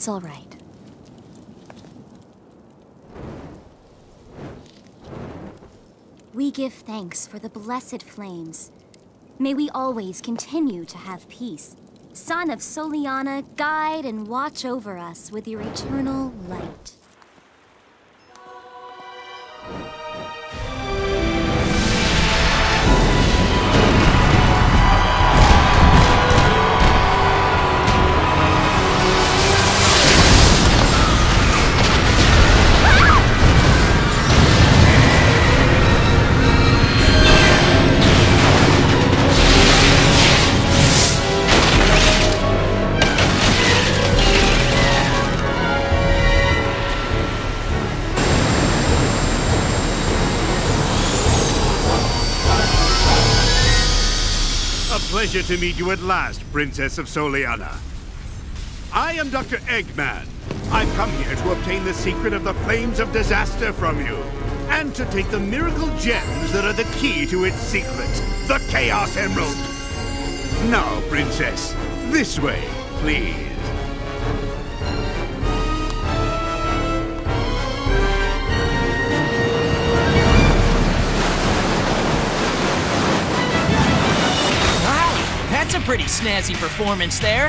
It's all right. We give thanks for the blessed flames. May we always continue to have peace. Sun of Soleanna, guide and watch over us with your eternal light. Pleasure to meet you at last, Princess of Soleanna. I am Dr. Eggman. I've come here to obtain the secret of the flames of disaster from you, and to take the miracle gems that are the key to its secret, the Chaos Emerald. Now, Princess, this way, please. Pretty snazzy performance there.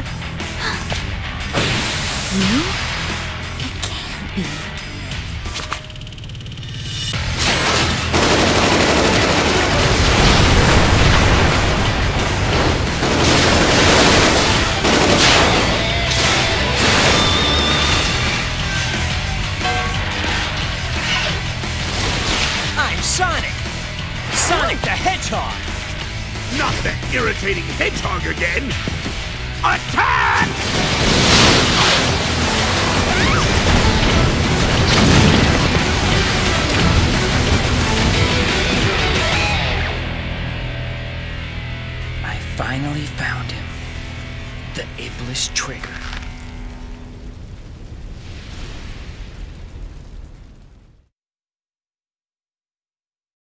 I'm Sonic! Sonic the Hedgehog! Not the irritating hedgehog again! Attack! I finally found him. The Iblis Trigger.